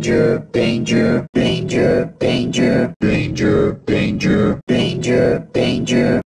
danger, danger, danger, danger, danger, danger, danger, danger.